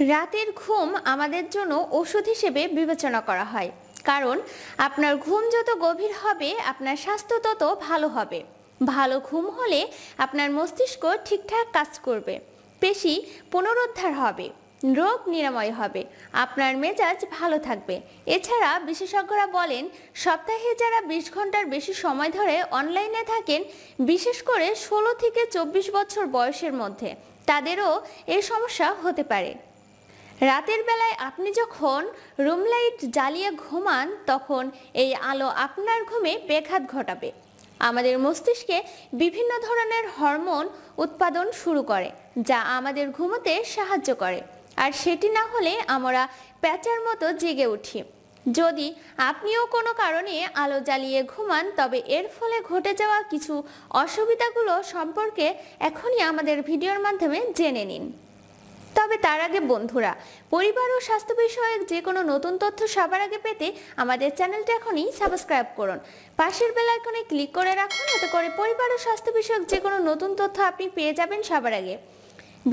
রাতের ঘুম আমাদের জন্য ওষুধ হিসেবে বিবেচনা করা হয়। কারণ, আপনার ঘুম যত গভীর হবে, আপনার স্বাস্থ্য তত ভালো হবে। ভালো ঘুম হলে আপনার মস্তিষ্ক ঠিকঠাক কাজ করবে। পেশি পুনরুদ্ধার হবে। রোগ নিরাময় হবে। আপনার মেজাজ ভালো থাকবে। এছাড়া বিশেষজ্ঞরা বলেন, সপ্তাহে যারা বিশ ঘণ্টার বেশি সময় ধরে অনলাইনে থাকেন, বিশেষ করে ষোলো থেকে চব্বিশ বছর বয়সের মধ্যে, তাদেরও এই সমস্যা হতে পারে। রাতের বেলায় আপনি যখন রুম লাইট জ্বালিয়ে ঘুমান, তখন এই আলো আপনার ঘুমে ব্যাঘাত ঘটাবে। আমাদের মস্তিষ্কে বিভিন্ন ধরনের হরমোন উৎপাদন শুরু করে, যা আমাদের ঘুমোতে সাহায্য করে। আর সেটি না হলে আমরা প্যাঁচার মতো জেগে উঠি। যদি আপনিও কোনো কারণে আলো জ্বালিয়ে ঘুমান, তবে এর ফলে ঘটে যাওয়া কিছু অসুবিধাগুলো সম্পর্কে এখনই আমাদের ভিডিওর মাধ্যমে জেনে নিন। তবে তার আগে বন্ধুরা। পরিবার ও স্বাস্থ্য বিষয়ক যে কোনো নতুন তথ্য সবার আগে পেতে আমাদের চ্যানেলটা এখনই সাবস্ক্রাইব করুন। পাশের বেল আইকনে ক্লিক করে রাখুন, এতে করে পরিবার ও স্বাস্থ্য বিষয়ক যে কোনো নতুন তথ্য আপনি পেয়ে যাবেন সবার আগে।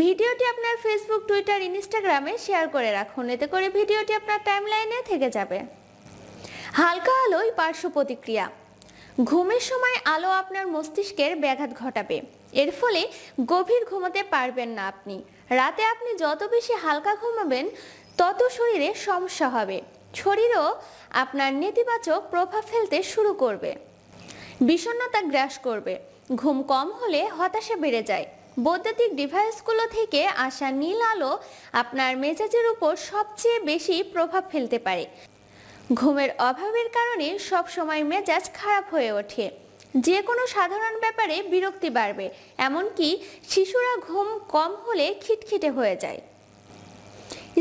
ভিডিওটি আপনার ফেসবুক টুইটার ইনস্টাগ্রামে শেয়ার করে রাখুন, এতে করে ভিডিওটি আপনার টাইমলাইনে থেকে যাবে। হালকা আলোয় পার্শ্ব প্রতিক্রিয়া। ঘুমের সময় আলো আপনার মস্তিষ্কের ব্যাঘাত ঘটাবে। এর ফলে গভীর ঘুমোতে পারবেন না আপনি। রাতে আপনি যত বেশি হালকা ঘুমাবেন, তত শরীরে সমস্যা হবে। শরীরও আপনার নেতিবাচক প্রভাব ফেলতে শুরু করবে। বিষণ্ণতা গ্রাস করবে। ঘুম কম হলে হতাশা বেড়ে যায়। বৈদ্যুতিক ডিভাইসগুলো থেকে আসা নীল আলো আপনার মেজাজের উপর সবচেয়ে বেশি প্রভাব ফেলতে পারে। ঘুমের অভাবের কারণে সব সময় মেজাজ খারাপ হয়ে ওঠে। যে কোনো সাধারণ ব্যাপারে বিরক্তি বাড়বে, এমনকি শিশুরা ঘুম কম হলে খিটখিটে হয়ে যায়।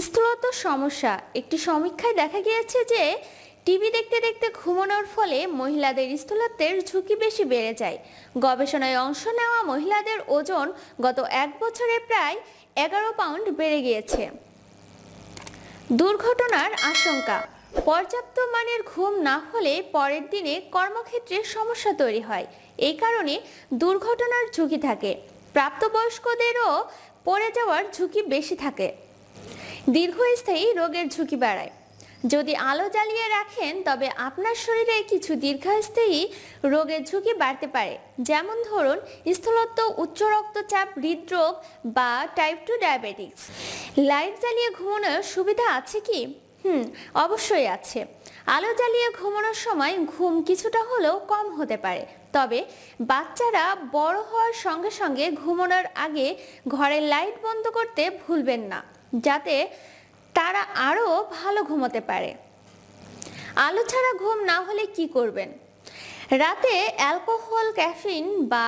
স্থূলত সমস্যা, একটি সমীক্ষায় দেখা গিয়েছে যে, টিভি দেখতে দেখতে ঘুমানোর ফলে মহিলাদের স্থূলত্বের ঝুঁকি বেশি বেড়ে যায়। গবেষণায় অংশ নেওয়া মহিলাদের ওজন গত এক বছরে প্রায় এগারো পাউন্ড বেড়ে গিয়েছে। দুর্ঘটনার আশঙ্কা পর্যাপ্ত মানের ঘুম না হলে পরের দিনে কর্মক্ষেত্রে সমস্যা তৈরি হয়। এই কারণে দুর্ঘটনার ঝুঁকি থাকে। প্রাপ্তবয়স্কদেরও পড়ে যাওয়ার ঝুঁকি বেশি থাকে। দীর্ঘস্থায়ী রোগের ঝুঁকি বাড়ায়। যদি আলো জ্বালিয়ে রাখেন, তবে আপনার শরীরে কিছু দীর্ঘস্থায়ী রোগের ঝুঁকি বাড়তে পারে। যেমন ধরুন, স্থূলত্ব, উচ্চ রক্তচাপ, হৃদরোগ বা টাইপ টু ডায়াবেটিক্স লাইট জ্বালিয়ে ঘুমানোর সুবিধা আছে কি? হুম, অবশ্যই আছে। আলো জ্বালিয়ে ঘুমানোর সময় ঘুম কিছুটা হলেও কম হতে পারে। তবে বাচ্চারা বড় হওয়ার সঙ্গে সঙ্গে ঘুমানোর আগে ঘরের লাইট বন্ধ করতে ভুলবেন না, যাতে তারা আরও ভালো ঘুমোতে পারে। আলো ছাড়া ঘুম না হলে কি করবেন? রাতে অ্যালকোহল, ক্যাফিন বা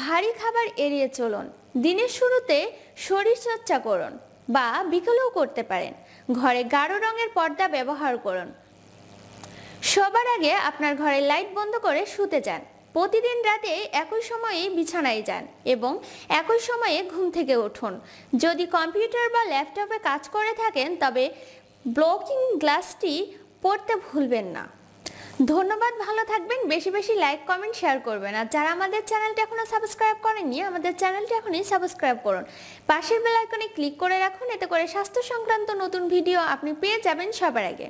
ভারী খাবার এড়িয়ে চলুন। দিনের শুরুতে শরীরচর্চা করুন। বা বিকেলেও করতে পারেন। ঘরে গাঢ় রঙের পর্দা ব্যবহার করুন। সবার আগে আপনার ঘরে লাইট বন্ধ করে শুতে যান। প্রতিদিন রাতে একই সময়ে বিছানায় যান এবং একই সময়ে ঘুম থেকে উঠুন। যদি কম্পিউটার বা ল্যাপটপে কাজ করে থাকেন, তবে ব্লকিং গ্লাসটি পড়তে ভুলবেন না। ধন্যবাদ, ভালো থাকবেন, বেশি বেশি লাইক কমেন্ট শেয়ার করবেন। আর যারা আমাদের চ্যানেলটা এখনও সাবস্ক্রাইব করেননি, আমাদের চ্যানেলটা এখনই সাবস্ক্রাইব করুন। পাশের বেল আইকনে ক্লিক করে রাখুন, এতে করে স্বাস্থ্য সংক্রান্ত নতুন ভিডিও আপনি পেয়ে যাবেন সবার আগে।